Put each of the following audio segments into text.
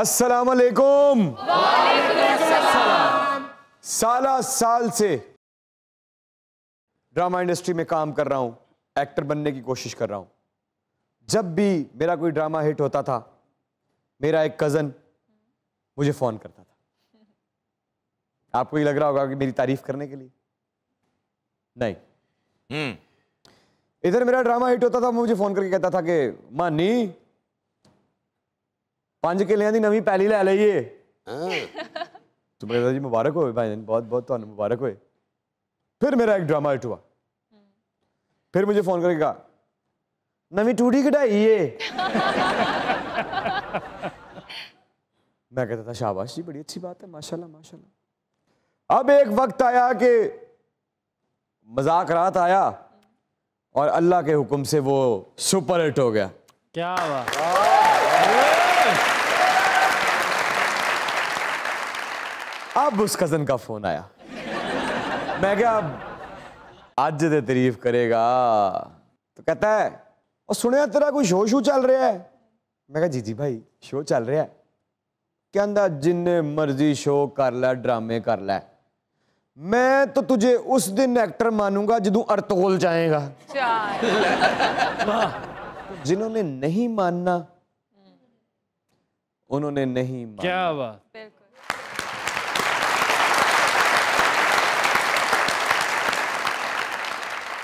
अस्सलाम वालेकुम साला साल से ड्रामा इंडस्ट्री में काम कर रहा हूँ एक्टर बनने की कोशिश कर रहा हूँ। जब भी मेरा कोई ड्रामा हिट होता था मेरा एक कज़न मुझे फ़ोन करता था। आपको ये लग रहा होगा कि मेरी तारीफ़ करने के लिए? नहीं। इधर मेरा ड्रामा हिट होता था मुझे फ़ोन करके कहता था कि मानी ਪੰਜ ਕਿੱਲਿਆਂ ਦੀ ਨਵੀਂ ਪੈਲੀ ਲੈ ਲਈਏ तो मैं कहता जी मुबारक हो भाई बहुत बहुत तो मुबारक हुए फिर मेरा एक ड्रामा हिट हुआ फिर मुझे फोन करके कहा नवी टूटी कढ़ाई है मैं कहता था शाबाश जी बड़ी अच्छी बात है माशाल्लाह माशाल्लाह अब एक वक्त आया कि मजाक रात आया और अल्लाह के हुक्म से वो सुपर हिट हो गया क्या बात अब उस कज़न का फ़ोन आया। मैं क्या आज ते तारीफ़ करेगा। तो कहता है और सुने तेरा कोई शो शो चल रहा है? मैं कहा जी जी भाई शो चल रहा है। कहता जिन्ने मर्ज़ी शो कर लै ड्रामे कर लै। मैं तो तुझे उस दिन एक्टर मानूँगा जो अरतोल जाएगा। अच्छा। हाँ। जिन्होंने नहीं मानना उन्होंने नहीं माना क्या बात।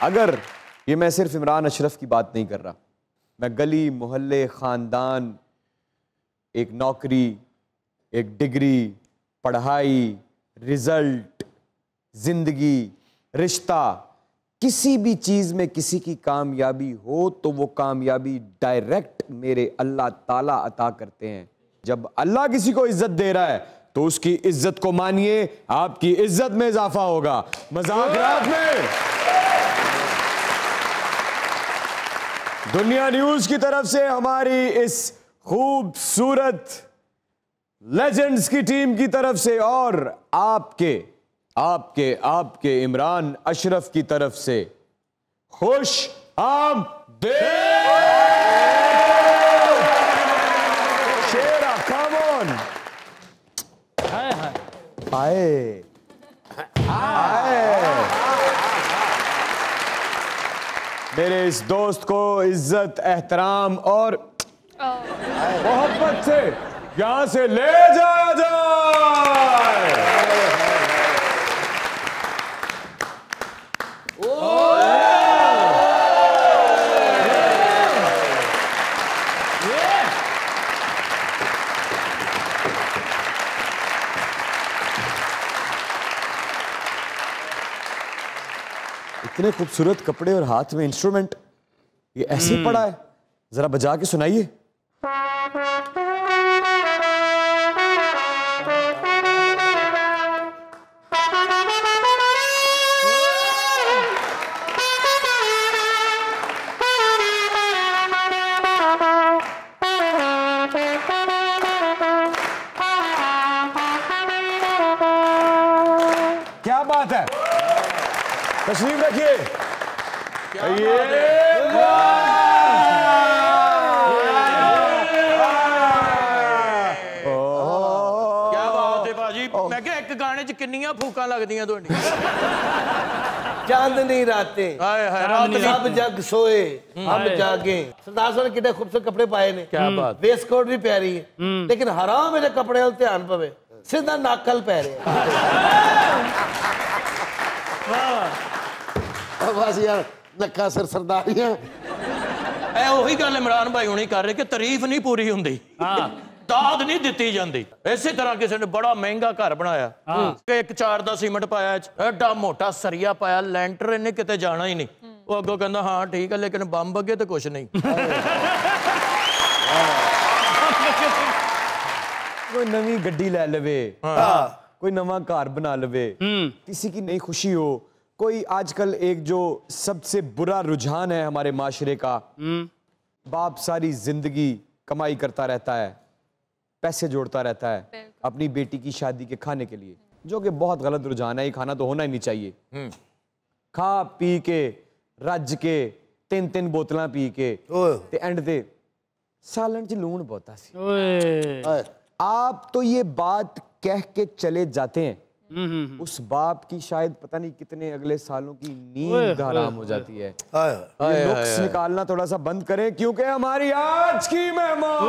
अगर ये मैं सिर्फ़ इमरान अशरफ की बात नहीं कर रहा, मैं गली, मोहल्ले, ख़ानदान, एक नौकरी, एक डिग्री, पढ़ाई, रिज़ल्ट, ज़िंदगी, रिश्ता, किसी भी चीज़ में किसी की कामयाबी हो तो वो कामयाबी डायरेक्ट मेरे अल्लाह ताला अता करते हैं। जब अल्लाह किसी को इज़्ज़त दे रहा है तो उसकी इज़्ज़त को मानिए, आपकी इज़्ज़त में इजाफा होगा। मज़ाक रात में। दुनिया न्यूज़ की तरफ़ से हमारी इस खूबसूरत लेजेंड्स की टीम की तरफ़ से और आपके आपके आपके इमरान अशरफ की तरफ़ से खुश आम दे शेरा कमोन हाय हाय। आए आए। मेरे इस दोस्त को इज़्ज़त एहतराम और मोहब्बत से यहाँ से ले जाया जाए। इतने खूबसूरत कपड़े और हाथ में इंस्ट्रूमेंट ये ऐसे ही पड़ा है। जरा बजा के सुनाइए। तशरीफ रखिए ये क्या बात है भाजी मैं क्या एक गाने च किन्नियां फूकां लगदियां ਤੁਹਾਡੀਆਂ चांदनी रातें ਹਾਏ ਹਾਏ ਰਾਤ सब ਨਹੀਂ जग सोए हम जागे सरदार साहब ने कितने खूबसूरत कपड़े पाए ने क्या बात। वेस्ट कोट भी प्यारी है लेकिन हराम मेरे कपड़े वाल ध्यान पवे सीधा नाकल पै रहे ਬਸ ਯਾਰ ਲੱਖਾ ਸਿਰ ਸਰਦਾਰੀਆਂ। ਐ ਉਹੀ ਗੱਲ ਇਮਰਾਨ ਭਾਈ ਹੁਣੀ ਕਰ ਰਹੇ ਕਿ ਤਾਰੀਫ ਨਹੀਂ ਪੂਰੀ ਹੁੰਦੀ। ਹਾਂ। ਦਾਦ ਨਹੀਂ ਦਿੱਤੀ ਜਾਂਦੀ। ਇਸੇ ਤਰ੍ਹਾਂ ਕਿਸੇ ਨੇ ਬੜਾ ਮਹਿੰਗਾ ਘਰ ਬਣਾਇਆ। ਕਿ ਇੱਕ ਚਾਰ ਦਾ ਸੀਮੈਂਟ ਪਾਇਆ ਐਡਾ ਮੋਟਾ ਸਰੀਆ ਪਾਇਆ ਲੈਂਟਰ ਇਹਨੇ ਕਿਤੇ ਜਾਣਾ ਹੀ ਨਹੀਂ। ਉਹ ਅੱਗੋਂ ਕਹਿੰਦਾ ਹਾਂ ਠੀਕ ਹੈ ਲੇਕਿਨ ਬੰਬ ਅੱਗੇ ਤੇ ਕੁਝ ਨਹੀਂ। ਕੋਈ ਨਵੀਂ ਗੱਡੀ ਲੈ ਲਵੇ। ਹਾਂ। ਕੋਈ ਨਵਾਂ ਘਰ ਬਣਾ ਲਵੇ। ਕਿਸੇ ਕੀ ਨਹੀਂ ਖੁਸ਼ੀ ਹੋ। कोई आजकल एक जो सबसे बुरा रुझान है हमारे माशरे का हम्म। बाप सारी ज़िंदगी कमाई करता रहता है पैसे जोड़ता रहता है अपनी बेटी की शादी के खाने के लिए जो कि बहुत गलत रुझान है ये खाना तो होना ही नहीं चाहिए। हम्म। खा पी के रज के तीन तीन बोतल पी के ते एंड दे। सालन च लून बहुता सी। आप तो ये बात कह के चले जाते हैं। उस बाप की शायद पता नहीं कितने अगले सालों की नींद हराम हो जाती है। नुक्स निकालना थोड़ा सा बंद करें क्योंकि हमारी आज की मेहमान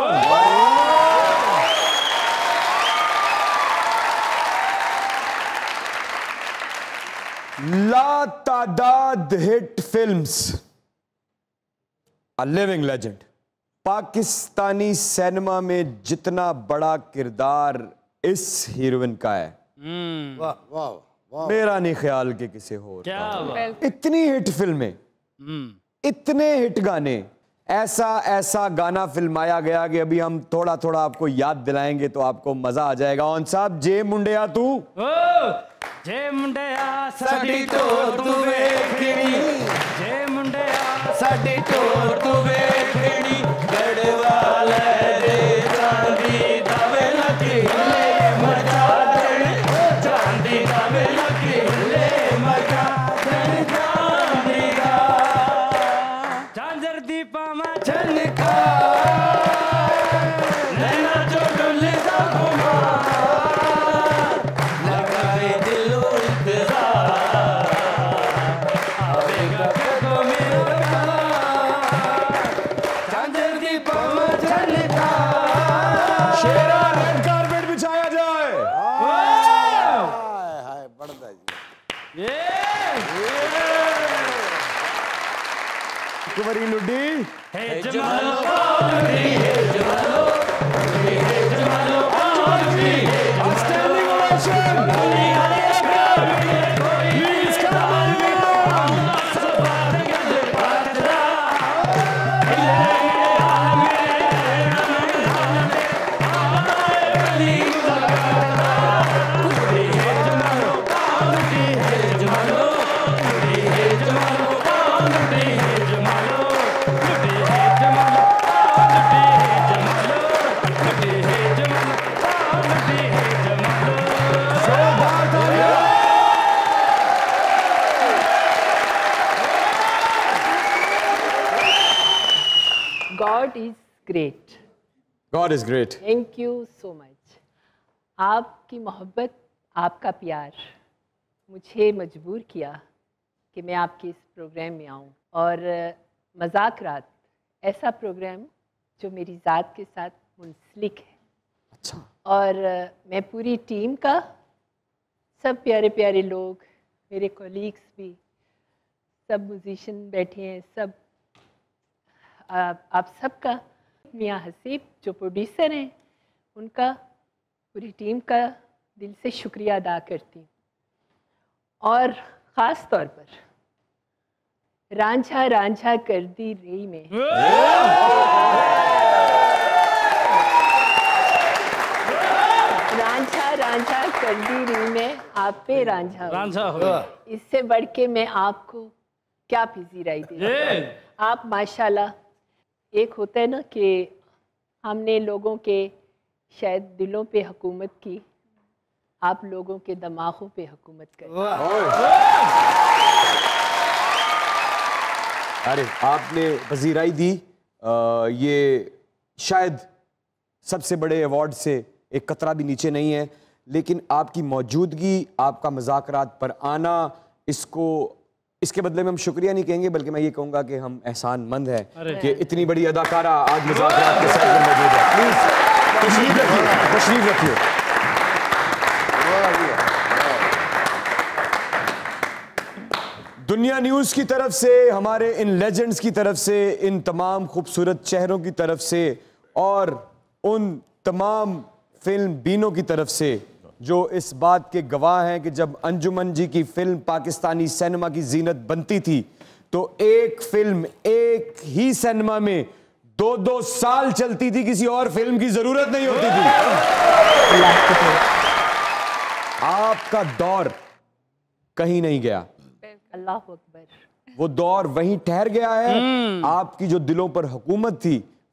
ला तादाद hit films. A living legend. Pakistani cinema में जितना बड़ा किरदार इस हीरोइन का है। हम्म। वाह वाह मेरा नहीं ख्याल के किसी हो इतनी हिट फ़िल्में हम्म। इतने हिट गाने ऐसा ऐसा गाना फिल्माया गया कि अभी हम थोड़ा थोड़ा आपको याद दिलाएँगे तो आपको मज़ा आ जाएगा। ऑन साहब जे मुंडिया तू। जे मुंडिया तो तू जे मुंडिया तू वेखणी great. God is great. Thank you so much आपकी मोहब्बत आपका प्यार मुझे मजबूर किया कि मैं आपके इस प्रोग्राम में आऊँ और मज़ाक रात ऐसा प्रोग्राम जो मेरी ज़ात के साथ मुंसलिक है अच्छा और मैं पूरी टीम का सब प्यारे प्यारे लोग मेरे कोलीग्स भी सब म्यूजिशियन बैठे हैं सब आप, आप सबका मियाँ हसीब जो प्रोड्यूसर हैं उनका पूरी टीम का दिल से शुक्रिया अदा करती हूँ। और ख़ास तौर पर रांझा रांझा कर दी रही में। रांझा रांझा कर दी रही में आप पे रांझा रांझा इससे बढ़ के मैं आपको क्या पिजीराई दे आप माशाल्लाह एक होता है ना कि हमने लोगों के शायद दिलों पे हुकूमत की आप लोगों के दिमागों पे हुकूमत कर। अरे आपने वजीराई दी आ, ये शायद सबसे बड़े अवार्ड से एक कतरा भी नीचे नहीं है लेकिन आपकी मौजूदगी आपका मजाकरात पर आना इसको इसके बदले में हम शुक्रिया नहीं कहेंगे बल्कि मैं ये कहूँगा कि हम एहसान मंद हैं कि इतनी बड़ी अदाकारा आज मजाकरात के साथ मौजूद है। प्लीज़ तशरीफ़ रखिए तशरीफ़ रखिए। दुनिया न्यूज़ की तरफ़ से हमारे इन लेजेंड्स की तरफ़ से इन तमाम खूबसूरत चेहरों की तरफ़ से और उन तमाम फ़िल्म बीनों की तरफ़ से जो इस बात के गवाह हैं कि जब अंजुमन जी की फ़िल्म पाकिस्तानी सिनेमा की जीनत बनती थी तो एक फ़िल्म एक ही सिनेमा में दो दो साल चलती थी किसी और फ़िल्म की ज़रूरत नहीं होती थी। आपका दौर कहीं नहीं गया। अल्लाह अकबर। वो दौर वहीं ठहर गया है। आपकी जो दिलों पर हुकूमत थी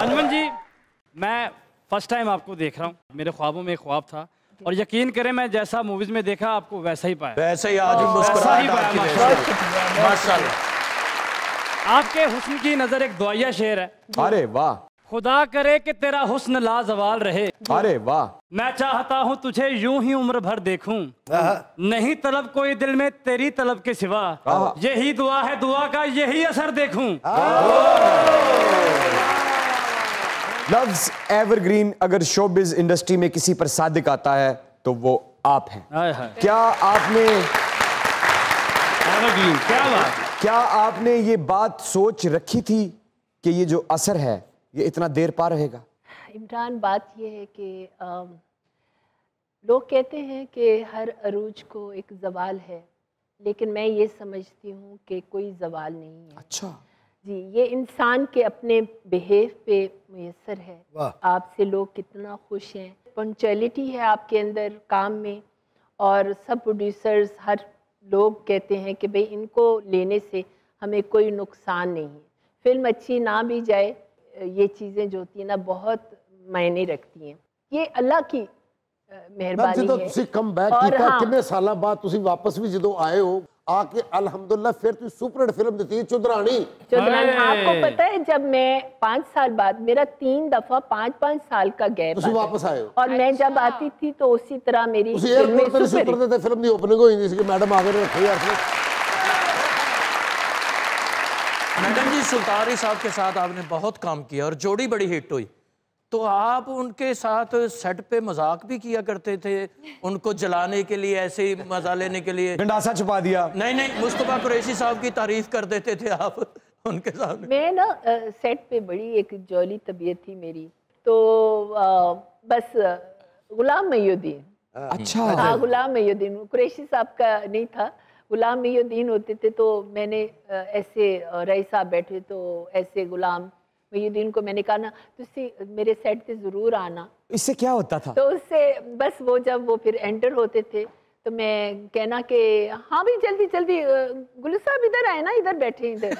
अंजमन जी मैं फ़र्स्ट टाइम आपको देख रहा हूँ। मेरे ख्वाबों में एक ख्वाब था और यकीन करें मैं जैसा मूवीज़ में देखा आपको वैसा ही पाया। वैसा ही आज मुस्कुराहट माशाल्लाह। आपके हुस्न की नज़र एक दुआया शेर है। अरे वाह। खुदा करे कि तेरा हुस्न लाजवाल रहे। अरे वाह। मैं चाहता हूँ तुझे यूँ ही उम्र भर देखूँ। नहीं तलब कोई दिल में तेरी तलब के सिवा। यही दुआ है दुआ का यही असर देखूँ। लव्स एवरग्रीन अगर शोबिज इंडस्ट्री में किसी पर सादिक आता है तो वो आप हैं। हाय हाय। क्या आपने एवरग्रीन क्या बात है? क्या आपने ये बात सोच रखी थी कि ये जो असर है ये इतना देर पा रहेगा? इमरान बात यह है कि लोग कहते हैं कि हर अरूज को एक जवाल है लेकिन मैं ये समझती हूँ कि कोई जवाल नहीं है। अच्छा। जी ये इंसान के अपने बिहेव पे मैसर है। आपसे लोग कितना खुश हैं। पंचुअलिटी है आपके अंदर काम में और सब प्रोड्यूसर्स हर लोग कहते हैं कि भाई इनको लेने से हमें कोई नुकसान नहीं है। फ़िल्म अच्छी ना भी जाए, ये चीज़ें जो होती हैं ना, बहुत मायने रखती हैं। ये अल्लाह की ਮਿਹਰਬਾਨੀ ਹੈ ਜਦੋਂ ਤੁਸੀਂ ਕੀਤਾ ਕਿੰਨੇ ਸਾਲਾਂ ਬਾਅਦ ਤੁਸੀਂ ਵਾਪਸ ਵੀ ਜਦੋਂ ਆਏ ਹੋ मैडम जी साहब के साथ आपने बहुत काम किया और जोड़ी बड़ी हिट हुई। तो आप उनके साथ सेट पे मज़ाक भी किया करते थे? उनको जलाने के लिए ऐसे ही मज़ा लेने के लिए? गंडासा छुपा दिया। नहीं नहीं मुस्तफ़ा कुरैशी साहब की तारीफ़ कर देते थे आप उनके सामने। मैं ना सेट पे बड़ी एक जौली तबीयत थी मेरी। तो अ, बस गुलाम मयुद्दीन अच्छा। हाँ गुलाम मयुद्दीन कुरैशी साहब का नहीं था। गुलाम मयुद्दीन होते थे तो मैंने ऐसे रई साहब बैठे तो ऐसे गुलाम मयुद्दीन को मैंने कहा ना तुसी मेरे सेट पे ज़रूर आना। इससे क्या होता था? तो उससे बस वो जब वो फिर एंटर होते थे तो मैं कहना कि हाँ भाई जल्दी जल्दी गुल साहब इधर आए ना इधर बैठे इधर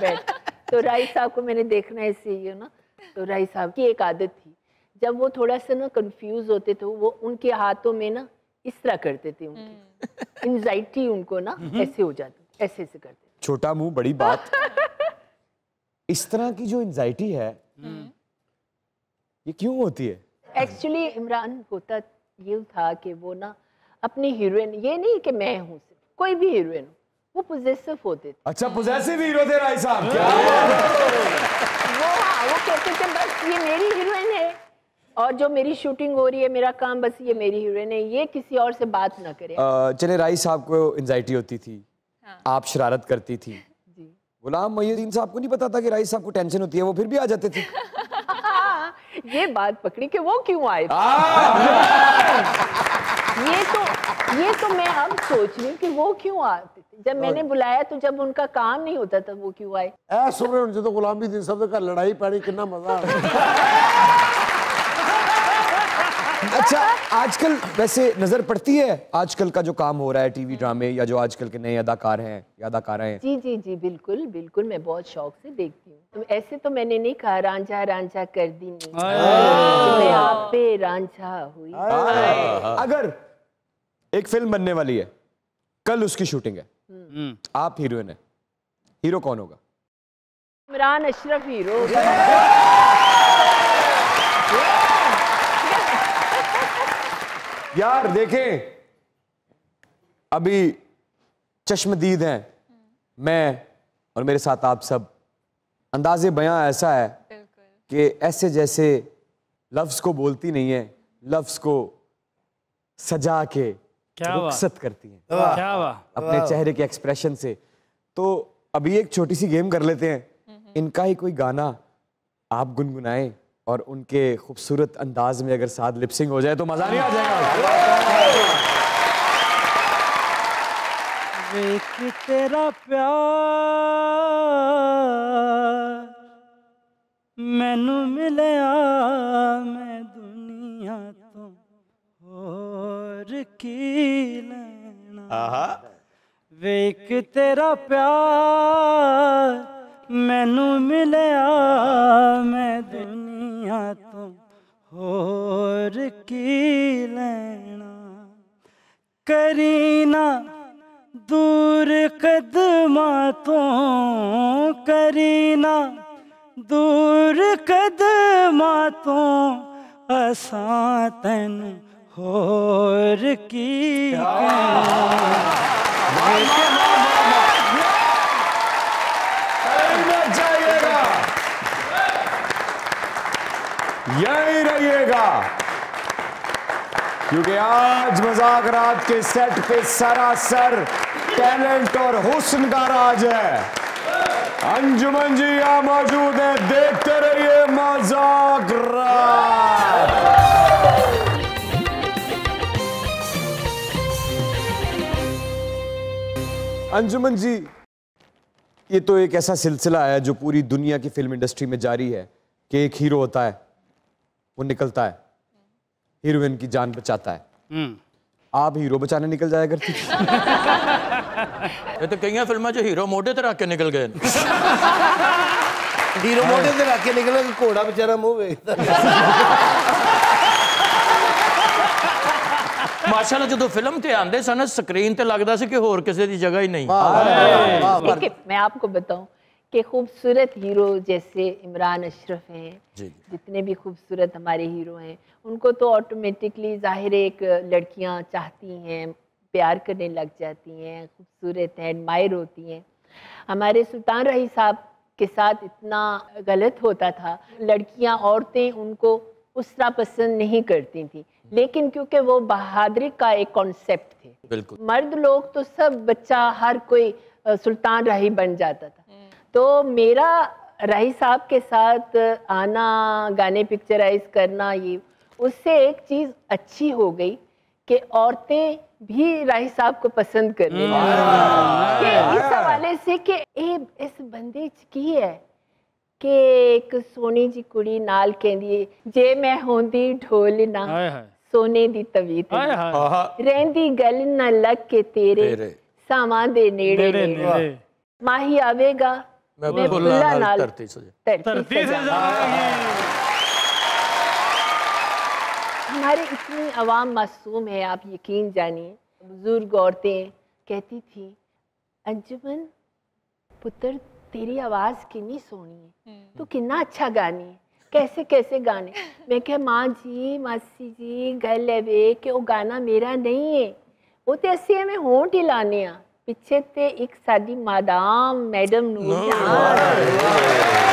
बैठ। तो राय साहब को मैंने देखना है ऐसे ही ना तो राय साहब की एक आदत थी। जब वो थोड़ा सा ना कंफ्यूज होते थे वो उनके हाथों में ना इस तरह करते थे उनकी। एंजाइटी उनको ना ऐसे हो जाती ऐसे ऐसे करते छोटा मुँह बड़ी बात। इस तरह की जो एंजाइटी है ये क्यों होती है? एक्चुअली इमरान होता ये था कि वो ना अपनी हीरोइन ये नहीं कि मैं हूँ कोई भी हीरोइन हो वो पोजेसिव होते थे। अच्छा पोजेसिव हीरो थे राय साहब क्या वो हाँ। वो कहते थे बस ये मेरी हीरोइन है और जो मेरी शूटिंग हो रही है मेरा काम बस ये मेरी हीरोइन है ये किसी और से बात ना करे। चले राय साहब को एंजाइटी होती थी हाँ। आप शरारत करती थी। गुलाम मोहिद्दीन साहब को नहीं पता था कि राइस साहब को टेंशन होती है वो फिर भी आ जाते थे। ये बात पकड़ी कि वो क्यों आए? ये तो ये तो मैं अब सोच रही हूँ कि वो क्यों आते थे? जब मैंने हाँ। बुलाया तो जब उनका काम नहीं होता था वो क्यों आए? ऐ सुबह तो गुलाम मोहिद्दीन साहब का लड़ाई पैड़ी कितना मज़ा आ अच्छा आजकल वैसे नज़र पड़ती है आजकल का जो काम हो रहा है टीवी ड्रामे या जो आजकल के नए अदाकार हैं या अदाकारा हैं? जी जी जी बिल्कुल बिल्कुल मैं बहुत शौक से देखती हूँ। तो ऐसे तो मैंने नहीं कहा रांझा रांझा कर दी नहीं मैं आप पे रांझा हुई। अगर एक फ़िल्म बनने वाली है कल उसकी शूटिंग है। हम्म, आप हीरोइन है। हीरो कौन होगा? इमरान अशरफ हीरो। यार देखें अभी चश्मदीद हैं। मैं और मेरे साथ आप सब अंदाजे बयां ऐसा है कि ऐसे जैसे लफ्ज़ को बोलती नहीं है लफ्ज़ को सजा के क्या बात। रुखसत करती हैं। क्या वाह अपने चेहरे के एक्सप्रेशन से। तो अभी एक छोटी सी गेम कर लेते हैं। इनका ही कोई गाना आप गुनगुनाएँ। और उनके खूबसूरत अंदाज में अगर साथ लिपसिंग हो जाए तो मज़ा नहीं आ जाएगा। तेरा प्यार मैनू मिलया मैं दुनिया तो और की लेना। वेख तेरा प्यार मैनू मिलया मैं दुनिया दुनिया तो होर की लेना करीना दूर कदमा तो करीना दूर कदमा तो असा तन होर की यही रहिएगा। क्योंकि आज मज़ाक रात के सेट पे सरासर टैलेंट और हुस्न का राज है। अंजुमन जी यहाँ मौजूद है। देखते रहिए मज़ाक रात। अंजुमन जी, ये तो एक ऐसा सिलसिला है जो पूरी दुनिया की फ़िल्म इंडस्ट्री में जारी है कि एक हीरो होता है। वो निकलता है हीरोइन की जान बचाता है आप हीरो बचाने निकल जाया करती थी ਇਹ ਤਾਂ ਕਈਆਂ ਫਿਲਮਾਂ 'ਚ ਹੀਰੋ ਮੋਢੇ ਤੇ ਰੱਖ ਕੇ ਨਿਕਲ ਗਏ ਨੇ ਹੀਰੋ ਮੋਢੇ ਤੇ ਰੱਖ ਕੇ ਨਿਕਲੇ ਕਿ ਘੋੜਾ ਵਿਚਾਰਾ ਮੂੰਹ ਵੇਖਦਾ ਮਾਸ਼ਾਅੱਲਾ ਜਦੋਂ ਫਿਲਮ ਤੇ ਆਂਦੇ ਸਨ ਸਕਰੀਨ ਤੇ ਲੱਗਦਾ ਸੀ ਕਿ ਹੋਰ ਕਿਸੇ ਦੀ ਜਗ੍ਹਾ ਹੀ ਨਹੀਂ देखिए मैं आपको बताऊं कि खूबसूरत हीरो जैसे इमरान अशरफ हैं जितने भी खूबसूरत हमारे हीरो हैं उनको तो ऑटोमेटिकली ज़ाहिर एक लड़कियाँ चाहती हैं प्यार करने लग जाती हैं खूबसूरत हैं एडमायर होती हैं। हमारे सुल्तान रही साहब के साथ इतना गलत होता था लड़कियाँ औरतें उनको उस तरह पसंद नहीं करती थी लेकिन क्योंकि वो बहादुरी का एक कॉन्सेप्ट थे। मर्द लोग तो सब बच्चा हर कोई सुल्तान राही बन जाता था। तो मेरा राही साहब के साथ आना गाने पिक्चराइज करना ये उससे एक चीज़ अच्छी हो गई कि औरतें भी राही साहब को पसंद करने लगी कि इस हवाले से कि ए इस बंदे च की है कि एक सोनी जी कुड़ी नाल कहंदी जे मैं होंदी ढोल ना ਹਾਏ ਹਾਏ सोने दी तवीत ਹਾਏ ਹਾਏ ਆਹਾ ਰਹਿੰਦੀ ਗੱਲ ਨਾ ਲੱਗ ਕੇ ਤੇਰੇ ਤੇਰੇ। ਸਾਵਾਂ ਦੇ ਨੇੜੇ ਨੇੜੇ ਨੇੜੇ ਨੇੜੇ ਮਾਹੀ ਆਵੇਗਾ हमारे इतनी आवाम मासूम है आप यकीन जानिए। बुज़ुर्ग औरतें कहती थी अंजुमन पुत्र तेरी आवाज़ किन्नी सोनी है। तू किन्ना अच्छा गानी है। कैसे कैसे गाने? मैं क्या माँ जी मासी जी गल है वे कि वो गाना मेरा नहीं है। वो तो ऐसी है मैं होंठ हिलाने आ ਪਿੱਛੇ ਤੇ ਇੱਕ ਸਾਡੀ ਮਾਦਾਮ ਮੈਡਮ ਨੂਰ ਜਹਾਨ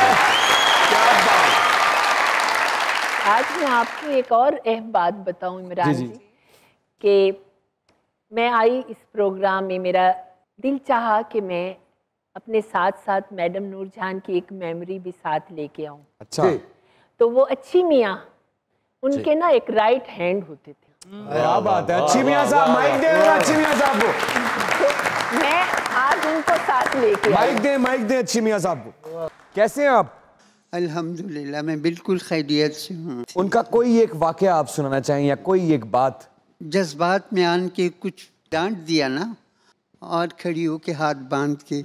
आज मैं आपको एक और अहम बात बताऊं इमरान जी, जी, जी। कि मैं आई इस प्रोग्राम में मेरा दिल चाहा कि मैं अपने साथ साथ मैडम नूर जहान की एक मेमोरी भी साथ लेके आऊं अच्छा तो वो अच्छी मियाँ उनके ना एक राइट हैंड होते थे क्या बात है अच्छी मियां साहब माइक दे जरा अच्छी मियां साहब को तो मैं आज उनको साथ लेके माइक दे माइक दे अच्छी मियाँ साहब। को कैसे हैं आप? अल्हम्दुलिल्लाह मैं बिल्कुल खैरियत से हूँ। उनका कोई एक वाकया आप सुनाना चाहें या कोई एक बात? जज्बात में आन के कुछ डांट दिया ना और खड़ी हो के हाथ बाँध के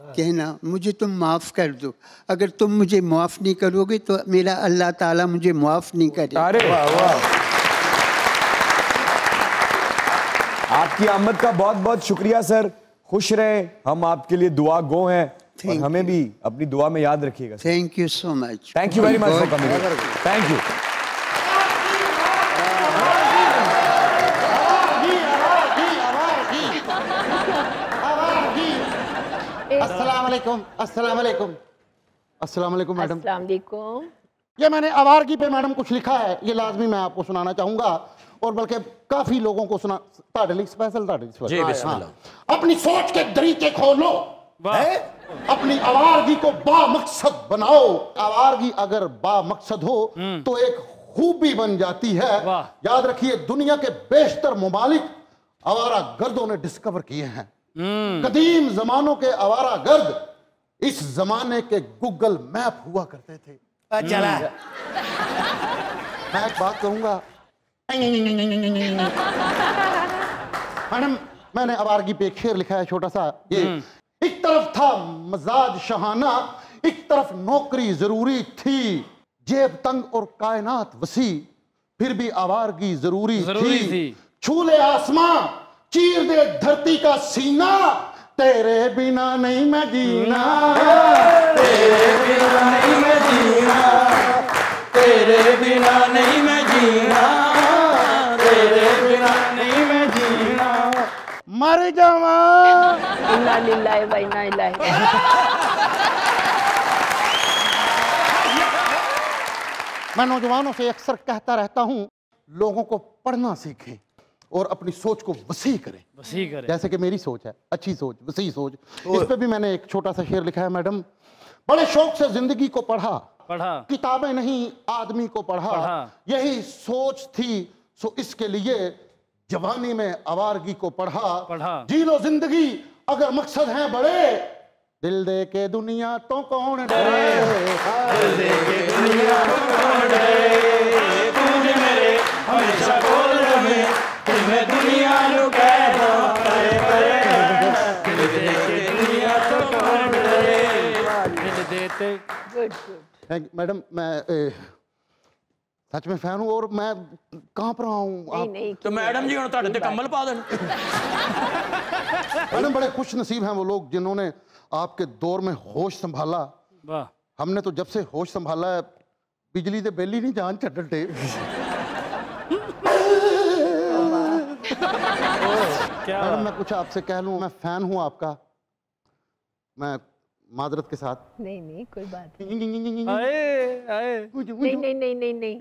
कहना मुझे तुम माफ़ कर दो। अगर तुम मुझे माफ़ नहीं करोगे तो मेरा अल्लाह ताला मुझे माफ़ नहीं करे। अरे आपकी आमद का बहुत बहुत शुक्रिया सर। खुश रहें। हम आपके लिए दुआ गो हैं और हमें भी अपनी दुआ में याद रखिएगा thank you so much thank you very much for coming thank you अस्सलाम वालेकुम अस्सलाम वालेकुम अस्सलाम वालेकुम मैडम अस्सलाम वालेकुम ये मैंने आवारगी पे मैडम कुछ लिखा है ये लाजमी मैं आपको सुनाना चाहूँगा। और बल्कि काफ़ी लोगों को सुना हाँ, स्पेशल हाँ। अपनी सोच के तरीके खोलो अपनी आवारगी को बा मकसद बनाओ। आवारगी अगर बा मकसद हो हम्म। तो एक खूबी बन जाती है। याद रखिए दुनिया के बेशतर ममालिक आवारा गर्दों ने डिस्कवर किए हैं। हम्म। कदीम जमानों के आवारा गर्द इस जमाने के गूगल मैप हुआ करते थे। चला मैं एक बात कहूँगा। मैडम मैंने आवारगी पे एक शेर लिखा है छोटा सा। ये एक तरफ़ था मजाज शहाना एक तरफ़ नौकरी ज़रूरी थी जेब तंग और कायनात वसी फिर भी आवारगी ज़रूरी, ज़रूरी थी, थी। छूले आसमां चीर दे धरती का सीना तेरे बिना नहीं मैं जीना। तेरे बिना नहीं मैं जीना। तेरे बिना नहीं मैं जीना। तेरे बिना नहीं मैं जीना। मर जावा। इन्ना लिल्लाहि व इन्ना इलैहि मैं नौजवानों से अक्सर कहता रहता हूँ लोगों को पढ़ना सीखें। और अपनी सोच को वसी करें। वसी करे। जैसे कि मेरी सोच है अच्छी सोच वसी सोच। इस पे भी मैंने एक छोटा सा शेर लिखा है मैडम। बड़े शौक से ज़िंदगी को पढ़ा पढ़ा। किताबें नहीं आदमी को पढ़ा, पढ़ा। यही सोच थी सो इसके लिए जवानी में आवारगी को पढ़ा। पढ़ा। जी लो ज़िंदगी अगर मकसद है बड़े दिल दे के दुनिया तो कौन डरे? दुनिया तो कौन हमेशा बोल रहे? कि मैं दुनिया नु कह दो करे करे दिल दे के दुनिया तो कौन डरे दिल देते good good Thank you, madam मैं ए, सच में फैन हूँ और मैं कहाँ पर आऊँ नहीं नहीं तो मैडम जी ਹੁਣ ਤੁਹਾਡੇ ਤੇ ਕੰਬਲ ਪਾ ਦੇਣ मैडम बड़े खुश नसीब हैं वो लोग जिन्होंने आपके दौर में होश संभाला वाह हमने तो जब से होश संभाला है बिजली दे बिल ही नहीं जान छड्डन डे क्या मैडम मैं कुछ आपसे कह लूँ मैं फ़ैन हूँ आपका। मैं माजरत के साथ। नहीं नहीं कोई बात नहीं। आए आए। नहीं नहीं नहीं नहीं नहीं।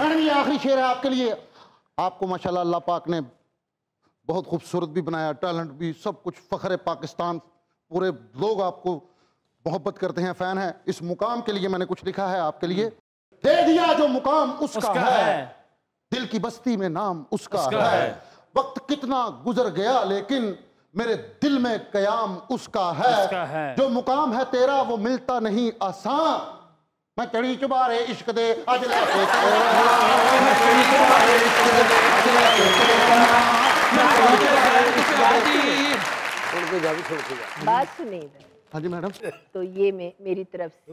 मैडम ये आखिरी शेर है आपके लिए। आपको माशाल्लाह अल्लाह पाक ने बहुत खूबसूरत भी बनाया टैलेंट भी सब कुछ फ़ख्र पाकिस्तान पूरे लोग आपको मोहब्बत करते हैं फ़ैन है। इस मुकाम के लिए मैंने कुछ लिखा है आपके लिए। दे दिया जो मुकाम उसका, उसका है, है। दिल की बस्ती में नाम उसका, उसका है। है। वक्त कितना गुजर गया लेकिन मेरे दिल में कयाम उसका है, उसका है। जो मुकाम है तेरा वो मिलता नहीं आसान। मैं चढ़ी चुबारे इश्क दे अज लैके छोड़ के जा छोड़ के जा। बात सुनिए इधर हाँ जी मैडम। तो ये मे, मेरी तरफ़ से।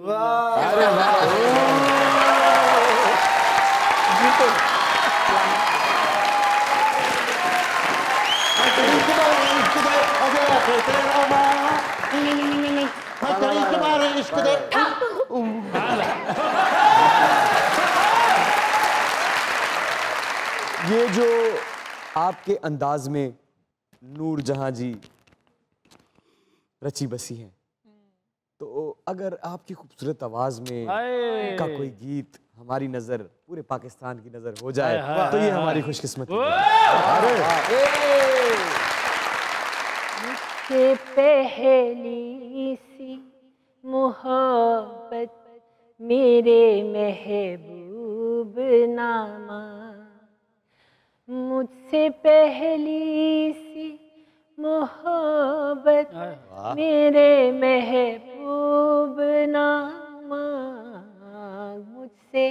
ये जो आपके अंदाज में नूर जहाँ जी रची बसी हैं अगर आपकी खूबसूरत आवाज़ में का कोई गीत हमारी नज़र पूरे पाकिस्तान की नज़र हो जाए तो ये हमारी खुशकिस्मत! पहली सी मोहब्बत मेरे महबूब नामा। मुझसे पहली सी मोहब्बत मेरे महबूब नामा मुझसे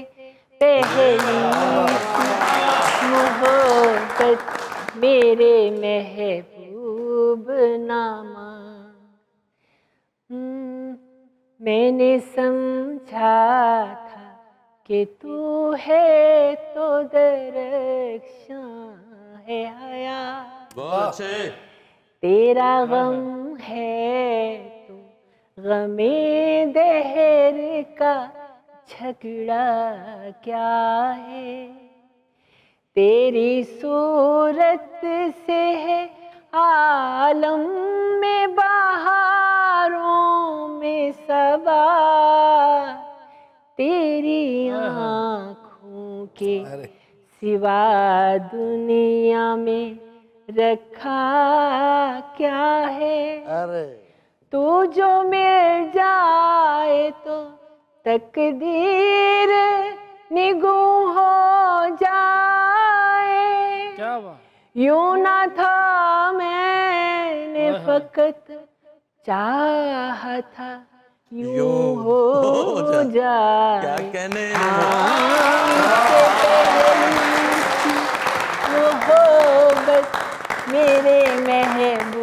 पहली मोहब्बत मेरे महबूब नामा। हम्म, मैंने समझा था कि तू है तो दरख्शां है आया। तेरा गम है गमे दहर का झगड़ा क्या है? तेरी सूरत से है आलम में बहार में सबा तेरी आँखों के सिवा दुनिया में रखा क्या है? अरे। तू जो मिल जाए तो तकदीर निगू हो जाए। क्या बात यूँ ना था मैंने फकत चाहा था यूँ हो क्या जाए। कहने वो हो? बस मेरे महबूब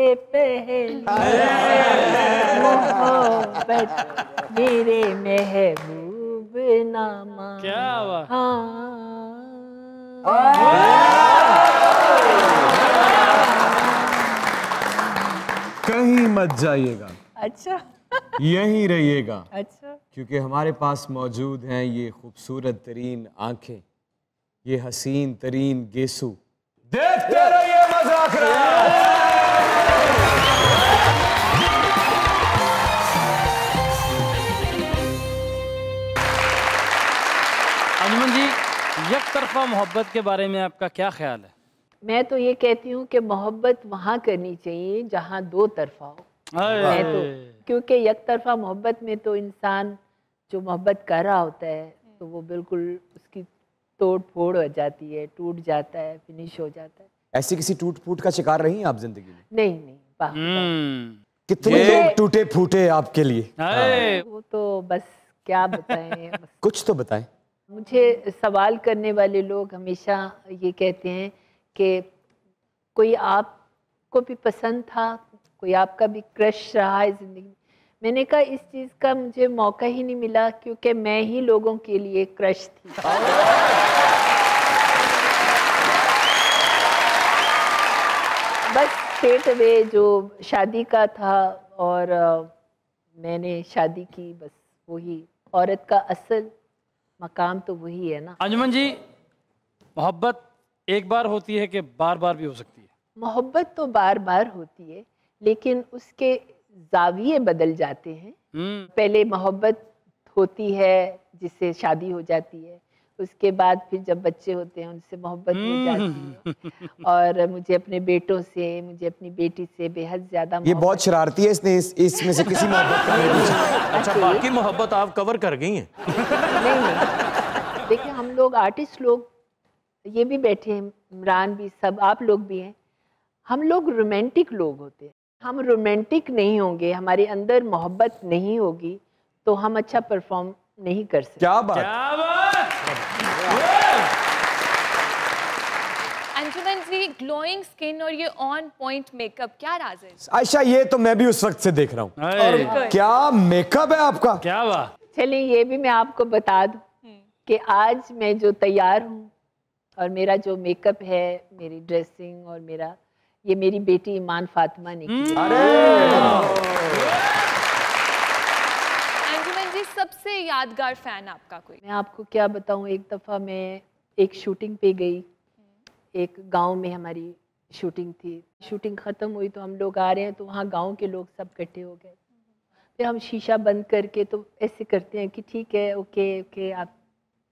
मुझसे पहले मोहब्बत मेरे महबूब नामा। क्या हाँ। कहीं मत जाइएगा। अच्छा। यहीं रहिएगा। अच्छा। क्योंकि हमारे पास मौजूद हैं ये खूबसूरत तरीन आँखें ये हसीन तरीन गेसू। देखते रहिए मज़ाक अंजुमन जी एक तरफा मोहब्बत के बारे में आपका क्या ख्याल है? मैं तो ये कहती हूँ कि मोहब्बत वहाँ करनी चाहिए जहाँ दो तरफा हो। मैं तो क्योंकि एक तरफा मोहब्बत में तो इंसान जो मोहब्बत कर रहा होता है तो वो बिल्कुल उसकी तोड़ फोड़ हो जाती है टूट जाता है फिनिश हो जाता है। ऐसी किसी टूट फूट का शिकार रही हैं आप ज़िंदगी में? नहीं नहीं हम्म। कितने लोग टूटे फूटे आपके लिए? वो तो बस क्या बताएँ कुछ तो बताएँ। मुझे सवाल करने वाले लोग हमेशा ये कहते हैं कि कोई आपको भी पसंद था? कोई आपका भी क्रश रहा है ज़िंदगी में? मैंने कहा इस चीज़ का मुझे मौका ही नहीं मिला क्योंकि मैं ही लोगों के लिए क्रश थी बस स्ट्रेट अवे जो शादी का था और मैंने शादी की बस वही औरत का असल मकाम तो वही है ना। अंजुमन जी मोहब्बत एक बार होती है कि बार बार भी हो सकती है? मोहब्बत तो बार बार होती है लेकिन उसके जाविये बदल जाते हैं। हम्म। पहले मोहब्बत होती है जिससे शादी हो जाती है उसके बाद फिर जब बच्चे होते हैं उनसे मोहब्बत हो जाती है। और मुझे अपने बेटों से मुझे अपनी बेटी से बेहद ज़्यादा ये बहुत शरारती है इसने इसमें इस, से किसी मोहब्बत का नहीं पूछा। अच्छा बाकी मोहब्बत आप कवर कर गई हैं? नहीं नहीं। देखिए हम लोग आर्टिस्ट लोग ये भी बैठे हैं इमरान भी सब आप लोग भी हैं। हम लोग रोमांटिक लोग होते हैं। हम रोमांटिक नहीं होंगे हमारे अंदर मोहब्बत नहीं होगी तो हम अच्छा परफॉर्म नहीं कर सकते। क्या बात। क्या बात। अंजुमन जी ग्लोइंग स्किन और ये ऑन पॉइंट मेकअप क्या राज है? आयशा ये तो मैं भी उस वक्त से देख रहा हूँ। क्या मेकअप है आपका? क्या बात? चलिए ये भी मैं आपको बता दूँ कि आज मैं जो तैयार हूँ और मेरा जो मेकअप है मेरी ड्रेसिंग और मेरा ये मेरी बेटी ईमान फातिमा ने की अंजुमन जी सबसे यादगार फ़ैन आपका कोई? मैं आपको क्या बताऊँ एक दफ़ा मैं एक शूटिंग पे गई। एक गाँव में हमारी शूटिंग थी। शूटिंग ख़त्म हुई तो हम लोग आ रहे हैं तो वहाँ गाँव के लोग सब इकट्ठे हो गए। फिर हम शीशा बंद करके तो ऐसे करते हैं कि ठीक है ओके ओके आप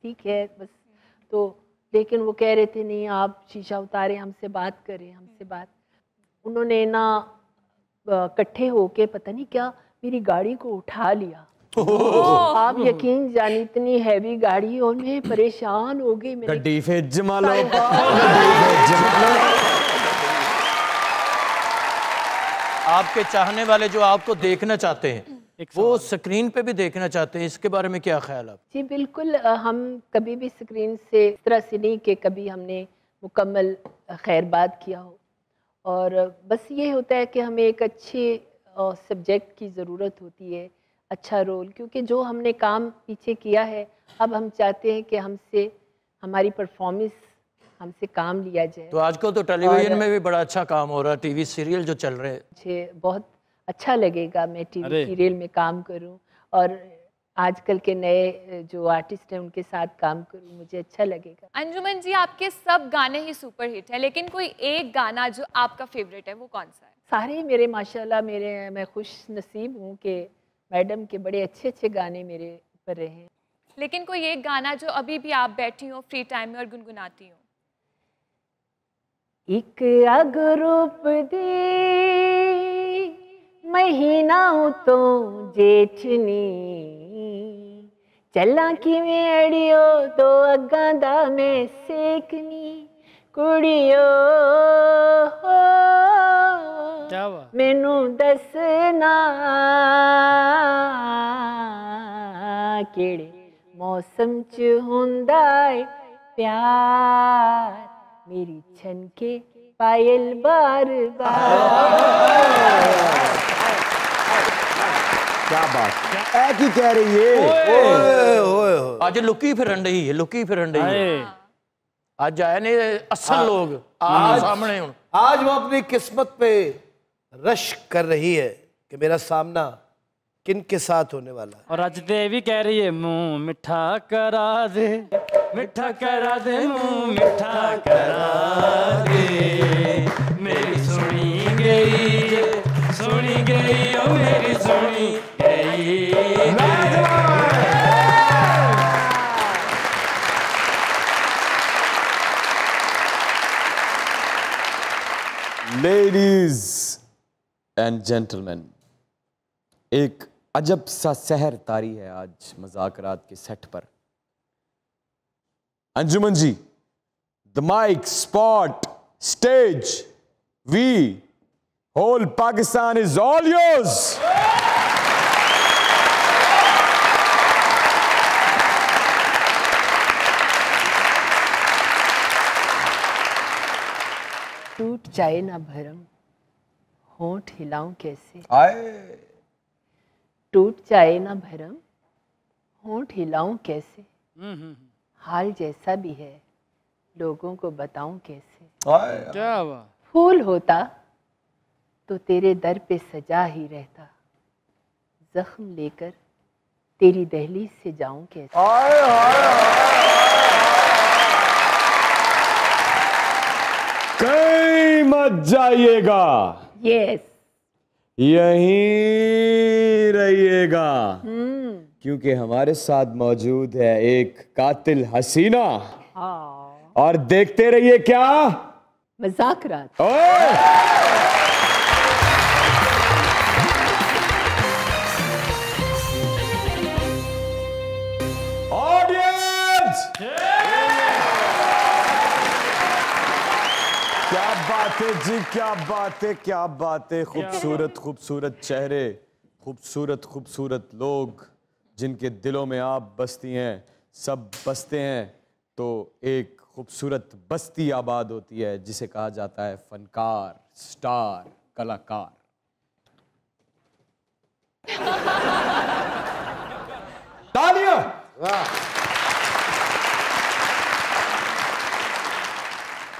ठीक है, बस। तो लेकिन वो कह रहे थे, नहीं, आप शीशा उतारे, हमसे बात करें, हमसे बात। उन्होंने ना इकट्ठे होके पता नहीं क्या मेरी गाड़ी को उठा लिया। आप यकीन जानी इतनी हैवी गाड़ी और मैं परेशान हो गई मैंने गड्डी पे जमा लो आपके चाहने वाले जो आपको देखना चाहते हैं वो स्क्रीन पे भी देखना चाहते हैं इसके बारे में क्या ख्याल आप जी बिल्कुल हम कभी भी स्क्रीन से इस तरह से नहीं कि कभी हमने मुकम्मल खैरबाद किया हो। और बस ये होता है कि हमें एक अच्छे सब्जेक्ट की ज़रूरत होती है। अच्छा रोल क्योंकि जो हमने काम पीछे किया है अब हम चाहते हैं कि हमसे हमारी परफॉर्मेंस हमसे काम लिया जाए। तो आजकल तो टेलीविज़न में भी बड़ा अच्छा काम हो रहा है टीवी सीरियल जो चल रहे हैं। मुझे बहुत अच्छा लगेगा मैं टीवी। सीरियल में काम करूँ और आजकल के नए जो आर्टिस्ट हैं उनके साथ काम करूँ मुझे अच्छा लगेगा। अंजुमन जी आपके सब गाने ही सुपर हिट है लेकिन कोई एक गाना जो आपका फेवरेट है वो कौन सा है? सारे ही मेरे माशाल्लाह मेरे मैं खुश नसीब हूँ कि मैडम के बड़े अच्छे अच्छे गाने मेरे ऊपर रहे हैं। लेकिन कोई एक गाना जो अभी भी आप बैठी हो फ्री टाइम में और गुनगुनाती हो? एक अगरूप दे महीना तो जेठनी। चला कि में अड़ियो तो अग्गा दा में सेकनी। कुड़ियो हो। ਮੈਨੂੰ ਦੱਸਣਾ ਕਿਹੜੇ ਮੌਸਮ ਚ ਹੁੰਦਾ ਏ ਪਿਆਰ ਮੇਰੀ ਛਨਕੇ ਪਾਇਲ ਬਾਰ ਬਾਰ क्या बात ऐ की कह रही है ਅੱਜ ਲੁਕੀ ਫਿਰਨ ਡਈ ਹੈ ਲੁਕੀ ਫਿਰਨ ਡਈ ਹੈ हाय ਅੱਜ ਆਏ ਨੇ ਅਸਲ ਲੋਕ ਆਹ ਸਾਹਮਣੇ ਹੁਣ आज वो अपनी किस्मत पे रश कर रही है कि मेरा सामना किन के साथ होने वाला है? और आज देवी कह रही है मुँह मिठा करा दे मिठा करा दे मुँह मिठा करा दे। मेरी सुनी गई सुनी गई ओ मेरी सुनी गई। लेडीज़ एंड जेंटलमैन एक अजब सा सहर तारी है आज मजाकरात के सेट पर। Anjuman ji the mic spot stage we whole Pakistan is all yours टूट जाए ना भरम। होंठ हिलाऊं कैसे? आए। टूट जाए ना भरम होंठ हिलाऊं कैसे? हाल जैसा भी है लोगों को बताऊँ कैसे? क्या हुआ फूल होता तो तेरे दर पे सजा ही रहता। जख्म लेकर तेरी दहलीज से जाऊँ कैसे? कहीं मत जाइएगा। यस यहीं रहिएगा। क्योंकि हमारे साथ मौजूद है एक कातिल हसीना। और देखते रहिए क्या? मज़ाक रात। बात है जी क्या बात है क्या बात? है खूबसूरत खूबसूरत चेहरे खूबसूरत खूबसूरत लोग जिनके दिलों में आप बसती हैं सब बसते हैं। तो एक खूबसूरत बस्ती आबाद होती है जिसे कहा जाता है फनकार स्टार कलाकार। तालियाँ!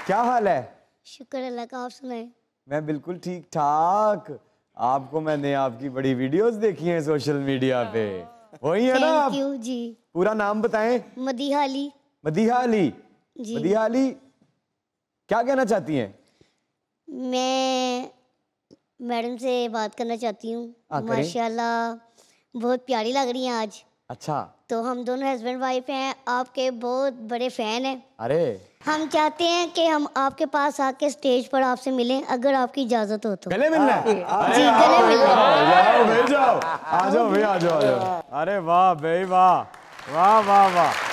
क्या हाल है? शुक्र अल्लाह का आप सुनाए। मैं बिल्कुल ठीक ठाक। आपको मैंने आपकी बड़ी वीडियोस देखी हैं सोशल मीडिया पे। वही है ना आप। जी। पूरा नाम बताएँ। मदीहा अली मदीहा अली जी। मदीहा अली क्या कहना चाहती हैं? मैं मैडम से बात करना चाहती हूँ। हाँ, माशाल्लाह बहुत प्यारी लग रही हैं आज। अच्छा। तो हम दोनों हस्बैंड वाइफ हैं आपके बहुत बड़े फ़ैन हैं। अरे। हम चाहते हैं कि हम आपके पास आके स्टेज पर आपसे मिलें अगर आपकी इजाज़त हो तो। गले मिलना है? जी गले मिलना जाओ भाई जाओ आ जाओ भाई आ जाओ। अरे वाह भाई वाह वाह वाह वाह।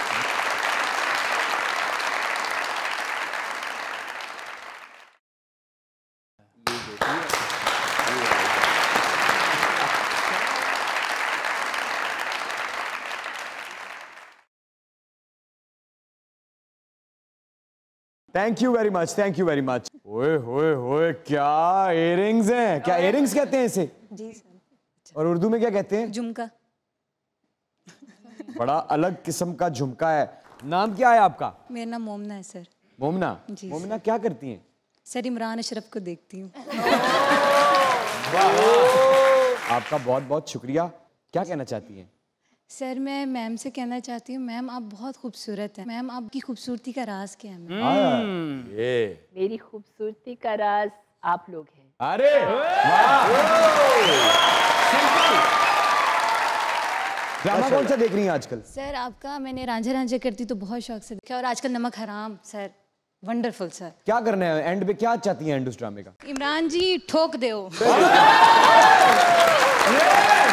Thank you very much thank you very much ओए होए होए क्या इयरिंग्स हैं? क्या इयरिंग्स कहते हैं इसे? जी सर। और उर्दू में क्या कहते हैं? झुमका। बड़ा अलग किस्म का झुमका है। नाम क्या है आपका? मेरा नाम मोमना है सर। मोमना? जी, मोमना क्या करती हैं? सर इमरान अशरफ को देखती हूँ। आपका बहुत बहुत शुक्रिया। क्या कहना चाहती हैं? सर मैं मैम से कहना चाहती हूँ मैम आप बहुत खूबसूरत हैं। मैम आपकी खूबसूरती का राज क्या है मैम? ये। मेरी खूबसूरती का राज आप लोग हैं। अरे! ड्रामा कौन सा देख रही हैं आजकल? सर आपका मैंने रांझे रांझे करती तो बहुत शौक से देखा और आजकल नमक हराम सर। वंडरफुल सर क्या करना है? एंड पे क्या चाहती हैं एंड उस ड्रामे का? इमरान जी ठोक दो।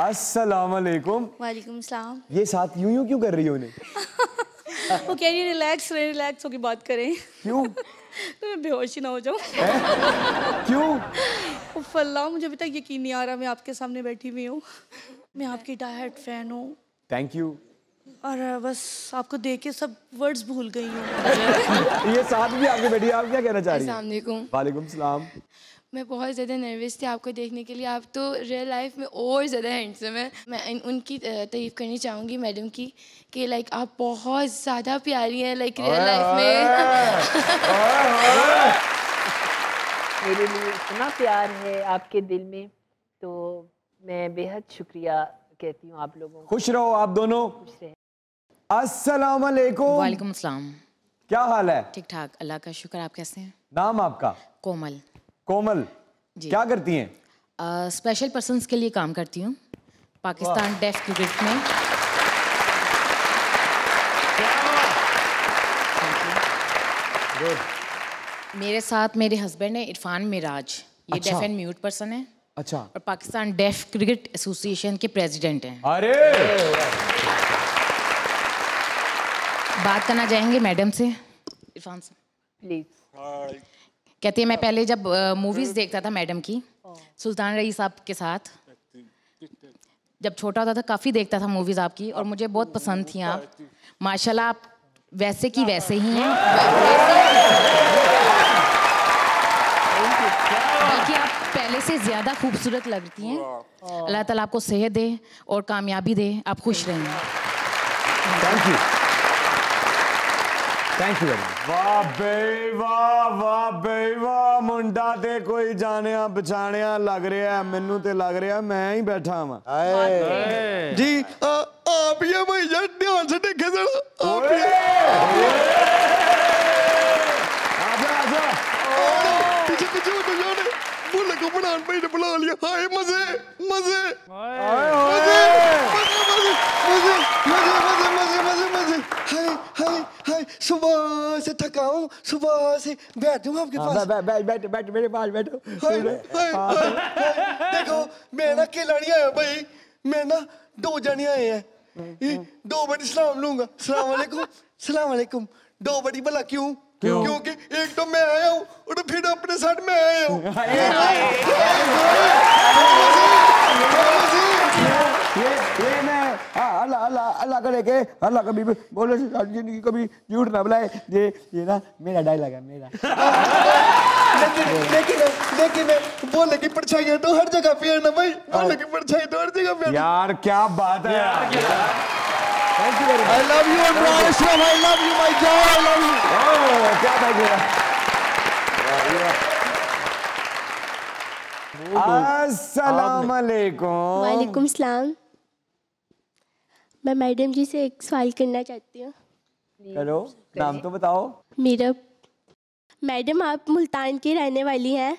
अस्सलाम वालेकुम वालेकुम सलाम ये साथ यूँ यूँ क्यों कर रही हो उन्हें? वो कह रही रिलैक्स रहे रिलैक्स होकर बात करें। क्यों? तो मैं बेहोश ही ना हो जाऊँ। क्यों? उफ अल्लाह मुझे अभी तक यकीन नहीं आ रहा मैं आपके सामने बैठी हुई हूँ। मैं आपकी डायट फ़ैन हूँ। थैंक यू और बस आपको देख के सब वर्ड्स भूल गई हूँ। ये साथ भी आपके बेटी आप क्या कहना चाह रही अस्सलाम हैं वालेकुम। वालेकुम सलाम। मैं बहुत ज़्यादा नर्वस थी आपको देखने के लिए। आप तो रियल लाइफ में और ज़्यादा हैंडसम है। मैं इन, उनकी तारीफ़ करनी चाहूँगी मैडम की कि लाइक आप बहुत ज़्यादा प्यारी हैं लाइक रियल लाइफ में। मेरे लिए इतना प्यार है आपके दिल में तो मैं बेहद शुक्रिया कहती हूँ आप लोगों को। खुश रहो आप दोनों। अस्सलाम वालेकुम वालेकुम सलाम। क्या हाल है? ठीक ठाक अल्लाह का शुक्र आप कैसे हैं? नाम आपका? कोमल। कोमल क्या करती हैं? स्पेशल पर्सन्स के लिए काम करती हूँ पाकिस्तान डेफ क्रिकेट में। मेरे साथ मेरे हस्बैंड है इरफान मिराज। ये अच्छा। डेफ एंड म्यूट पर्सन है। अच्छा। और पाकिस्तान डेफ क्रिकेट एसोसिएशन के प्रेसिडेंट हैं। अरे! बात करना चाहेंगे मैडम से? इरफान से प्लीज़ कहती है मैं पहले जब मूवीज़ देखता था मैडम की सुल्तान रईस साहब के साथ जब छोटा होता था काफ़ी देखता था मूवीज़ आपकी और मुझे बहुत पसंद थी आप। माशाल्लाह आप वैसे की वैसे ही हैं। बल्कि आप पहले से ज़्यादा खूबसूरत लगती हैं। अल्लाह ताला आपको सेहत दे और कामयाबी दे। आप खुश रहें। Thank you thank you very much ਵਾਹ ਬਈ ਵਾਹ ਵਾਹ ਬਈ ਵਾਹ ਮੁੰਡਾ ਤੇ ਕੋਈ ਜਾਣਿਆ ਪਛਾਣਿਆ ਲੱਗ ਰਿਹਾ ਮੈਨੂੰ ਤੇ ਲੱਗ ਰਿਹਾ ਮੈਂ ਹੀ ਬੈਠਾ ਵਾਂ ਆਏ ਜੀ ਆਪ ਹੀ ਭਾਈ ਜੱਟ ਧਿਆਨ ਸੇ ਦੇਖੇ ਜਰਾ ਆਪ ਹੀ ਆਜਾ ਆਜਾ ਪਿੱਛੇ ਪਿੱਛੇ ਉਹ ਜਾਣੇ ਭੁੱਲ ਕੋ ਬਣਾਣ ਭਾਈ ਨੇ ਬੁਲਾ ਲਿਆ ਹਾਏ ਮਜ਼ੇ ਮਜ਼ੇ ਹਾਏ ਮਜ਼ੇ ਮਜ਼ੇ ਮਜ਼ੇ ਮਜ਼ੇ सुबह से थका हूँ सुबह से बैठ जाऊँ आपके पास। बैठ बैठ बैठ मेरे पास बैठो। हाय देखो मैं ना अकेला नहीं आया भाई। मैं ना दो जने आए हैं। दो बड़ी सलाम लूँगा। सलाम वालेकुम सलाम वालेकुम दो बड़ी भला क्यों? क्यों? क्योंकि एक तो मैं आया हूँ और फिर अपने साथ मैं आया हूँ। हाँ, अल्लाह अल्लाह करे के अल्लाह कभी भी बोले ज़िंदगी कभी झूठ ना बुलाए। ये ये ना मेरा डायलॉग है मेरा। लेकिन लेकिन बोले की परछाई तो हर जगह पे है ना भाई? बोले की परछाई तो हर जगह पे यार क्या बात है। Thank you very you Imran Ashraf I love you my God I love you. ओह क्या था ये? अस्सलाम वालेकुम वालेकुम सलाम मैं मैडम जी से एक सवाल करना चाहती हूँ। हेलो नाम तो बताओ। मेरा मैडम आप मुल्तान की रहने वाली हैं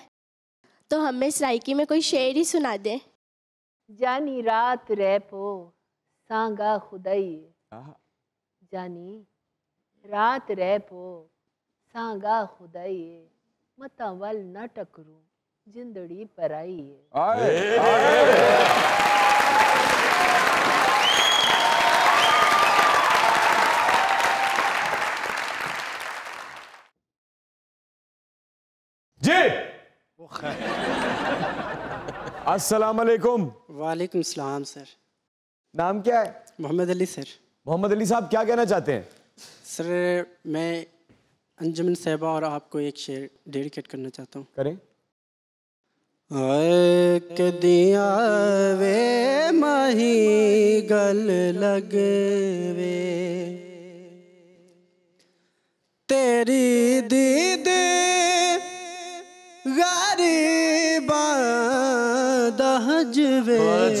तो हमें सराइकी में कोई शेर ही सुना दें। जानी रात रह पो सांगा खुदाई। जानी रात रह पो सांगा खुदाई। मता वल न टकरू जिंदड़ी पराई अस्सलाम वालेकुम वालेकुम सलाम सर। नाम क्या है? मोहम्मद अली सर। मोहम्मद अली साहब क्या कहना चाहते हैं? सर मैं अंजुमन साहबा और आपको एक शेर डेडिकेट करना चाहता हूँ। करें। कदिया वे माही गल लगवे। तेरी दीद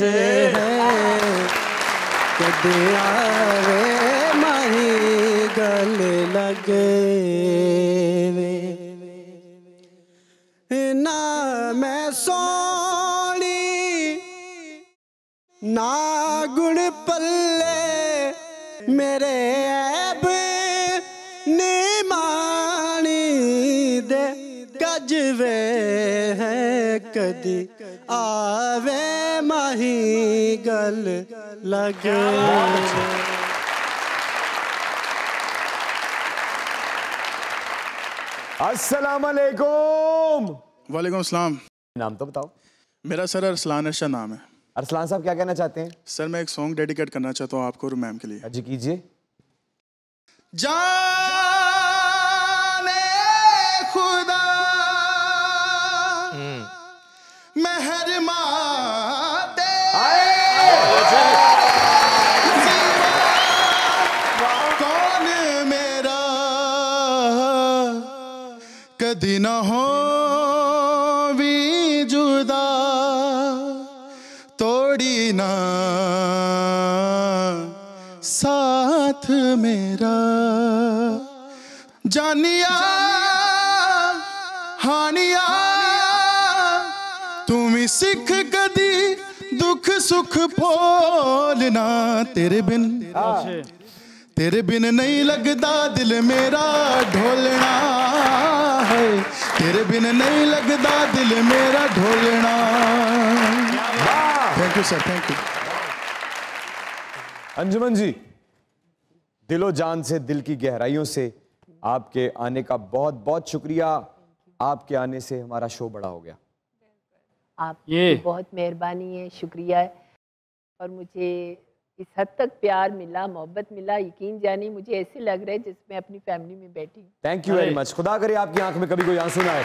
गरीबा दहजवे वे है कदे आवे माही गले लगे वे ना मैं सोनी ना गुण पल्ले मेरे ऐब निमानी दे गजवे है माही गल लगे। अस्सलाम वालेकुम वालेकुम सलाम नाम तो बताओ। मेरा सर अरसलान अर्शद नाम है। अरसलान साहब क्या कहना चाहते हैं? सर मैं एक सॉन्ग डेडिकेट करना चाहता हूँ आपको और मैम के लिए। जी कीजिए। जाने खुदा मेहरमा कदी न हो भी जुदा तोड़ी ना साथ मेरा जानिया हानिया तुम ही सिख कदी दुख सुख भोलना तेरे बिन तेरे बिन नहीं लगता दिल मेरा है तेरे बिन नहीं लगता दिल मेरा ढोलना। Thank you sir thank you Anjuman ji दिलो जान से दिल की गहराइयों से आपके आने का बहुत बहुत शुक्रिया। आपके आने से हमारा शो बड़ा हो गया। आप ये। बहुत मेहरबानी है शुक्रिया है। और मुझे इस हद तक प्यार मिला मोहब्बत मिला यकीन जानी मुझे ऐसे लग रहा है जिसमें अपनी फैमिली में बैठी थैंक यू वेरी मच खुदा करे आपकी आँख में कभी कोई आँसू ना आए।